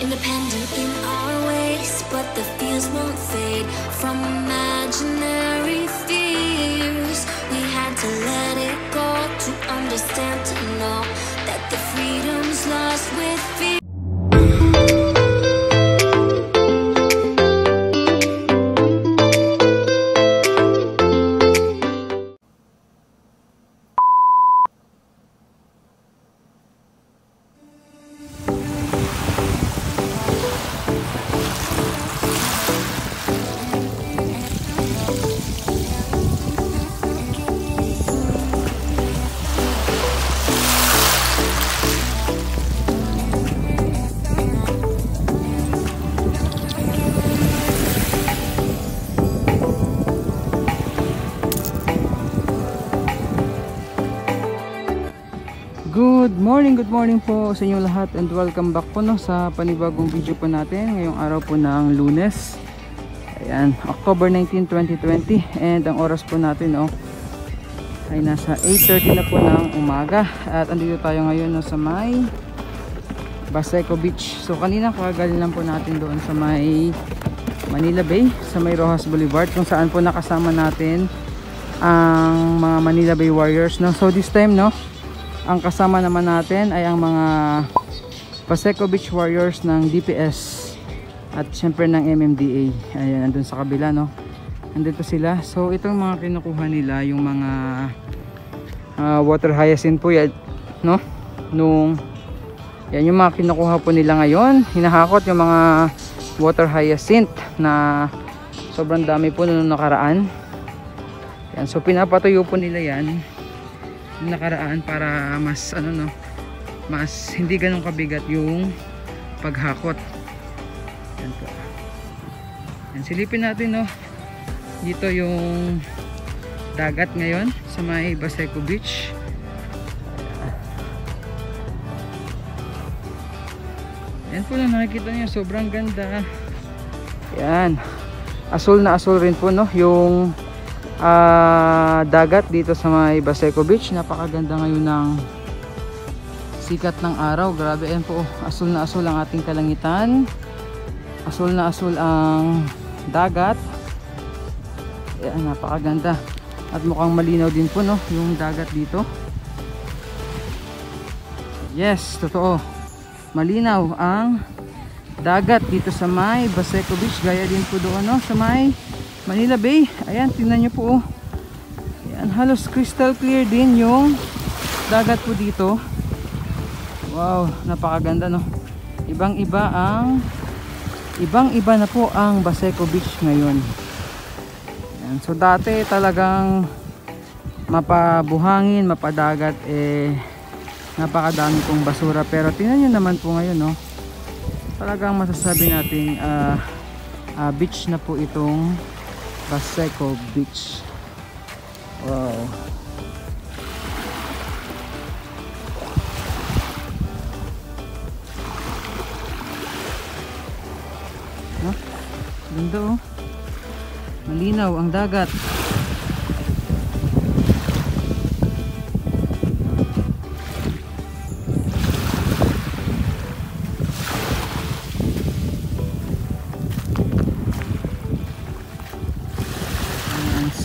Independent in our ways, but the fears won't fade from Good morning, good morning po sa inyong lahat and welcome back po no sa panibagong video po natin ngayong araw po ng lunes. Ayan, October 19, 2020 and ang oras po natin no ay nasa 8.30 na po ng umaga. At andito tayo ngayon no, sa may Baseco Beach. So kanina kagaling lang po natin doon sa may Manila Bay sa may Rojas Boulevard kung saan po nakasama natin ang mga Manila Bay Warriors no. So this time no ang kasama naman natin ay ang mga Paseco Beach Warriors ng DPS at syempre ng MMDA ayan andun sa kabila no? Andito sila. So itong mga kinukuha nila yung mga ah, water hyacinth po yan no? Nung yan yung mga kinukuha po nila ngayon. Hinahakot yung mga water hyacinth na sobrang dami po nung nakaraan. Yan so pinapatuyo po nila yan nakaraan para mas ano no mas hindi ganun kabigat yung paghakot. Yan po. Yan silipin natin no dito yung dagat ngayon sa may Baseco Beach. Yan po na nakikita niyo sobrang ganda. Yan. Asul na asul rin po no yung ah, dagat dito sa may Baseco Beach. Napakaganda ngayon ng sikat ng araw. Grabe yan po. Asul na asul ang ating kalangitan. Asul na asul ang dagat. Yan napakaganda. At mukhang malinaw din po no yung dagat dito. Yes totoo. Malinaw ang dagat dito sa may Baseco Beach. Gaya din po doon no sa may Manila Bay. Ayan, tingnan nyo po. Oh. Ayan, halos crystal clear din yung dagat po dito. Wow, napakaganda no. Ibang iba ang ibang iba na po ang Baseco Beach ngayon. Ayan, so dati talagang mapabuhangin, mapadagat eh napakadami pong basura pero tingnan nyo naman po ngayon no. Talagang masasabi nating ah ah, beach na po itong Paseco Beach. Wow. No? Ganda oh. Malinaw ang dagat.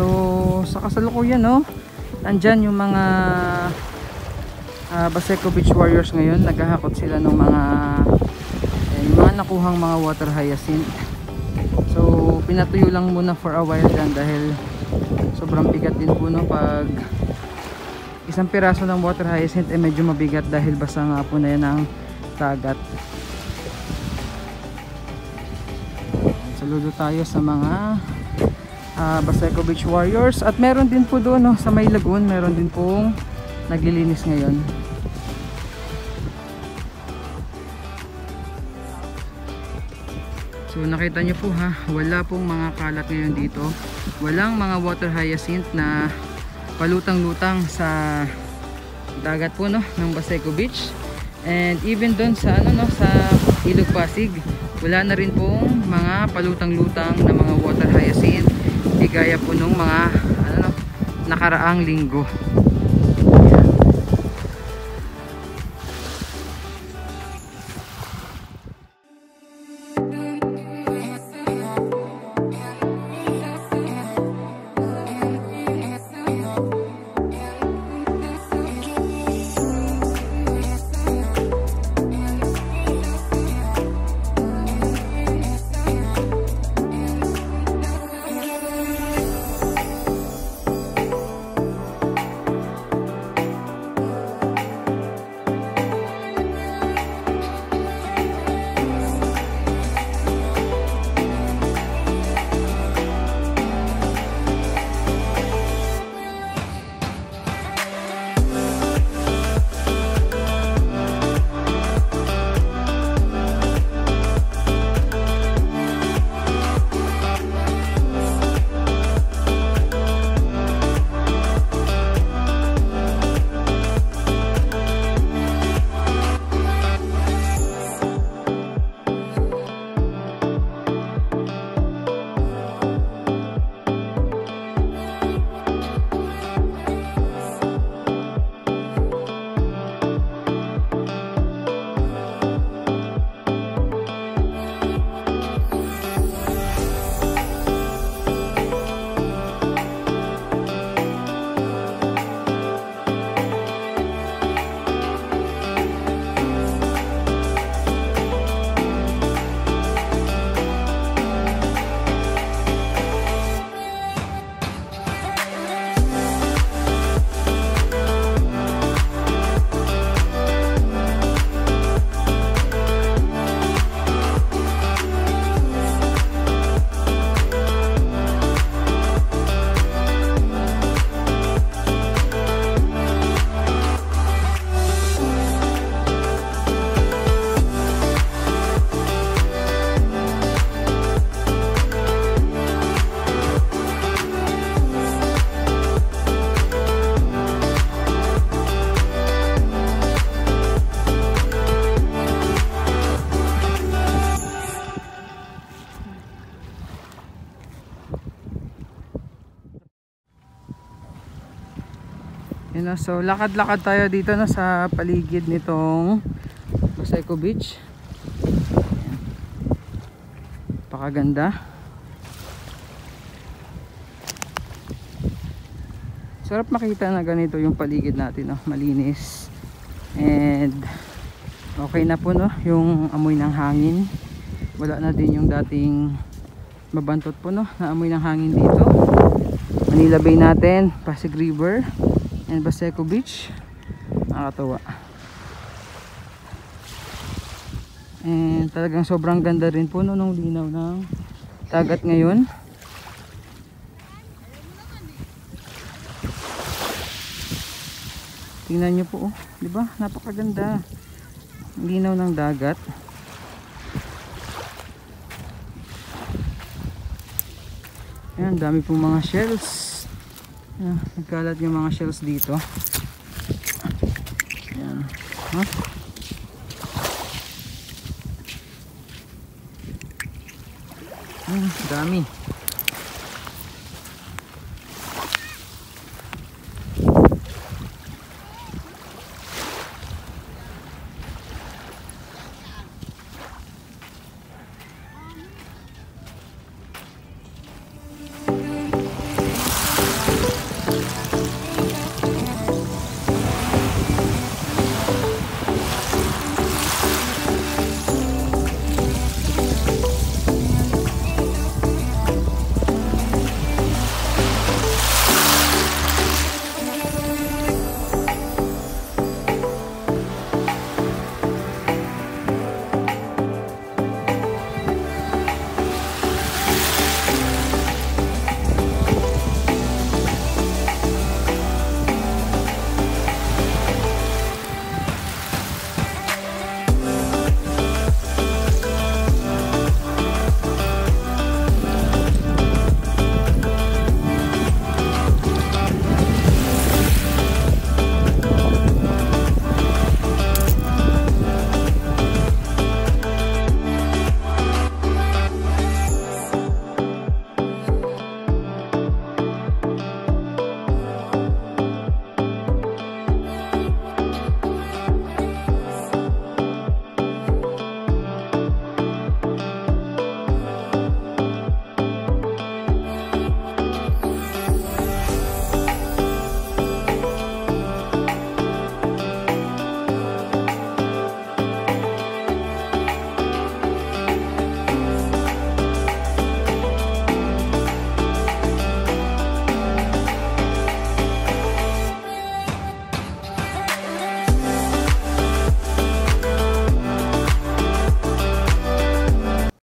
So, sa kasalukuyan, no, nandyan yung mga ah, Baseco Beach Warriors ngayon. Naghahakot sila ng mga yung mga nakuhang mga water hyacinth. So, pinatuyo lang muna for a while dyan dahil sobrang bigat din po no pag isang piraso ng water hyacinth eh medyo mabigat dahil basa nga po na yan ang dagat. Saludo tayo sa mga ah, Baseco Beach Warriors. At meron din po doon no, sa may lagoon meron din pong naglilinis ngayon. So nakita nyo po ha wala pong mga kalat ngayon dito. Walang mga water hyacinth na palutang lutang sa dagat po no ng Baseco Beach. And even doon sa ano no sa Ilog Pasig, wala na rin pong mga palutang-lutang na mga water hyacinth. Di gaya po nung mga ano no, nakaraang linggo. Na, so lakad-lakad tayo dito na sa paligid nitong Pasayco Beach. Ayan. Pakaganda. Sarap makita na ganito yung paligid natin, no? malinis. And okay na po no, yung amoy ng hangin. Wala na din yung dating mabantot po no, na amoy ng hangin dito. Manila Bay natin, Pasig River and Baseco Beach. Nakakatawa. And talagang sobrang ganda rin po no, nung linaw ng dagat ngayon. Tingnan nyo po oh, di ba? Napakaganda. Linaw ng dagat. Ayan, dami pong mga shells Ayan, nagkalat yung mga shells dito. Ayan. Huh? Ayan, dami.